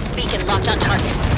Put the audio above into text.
Last beacon locked on target.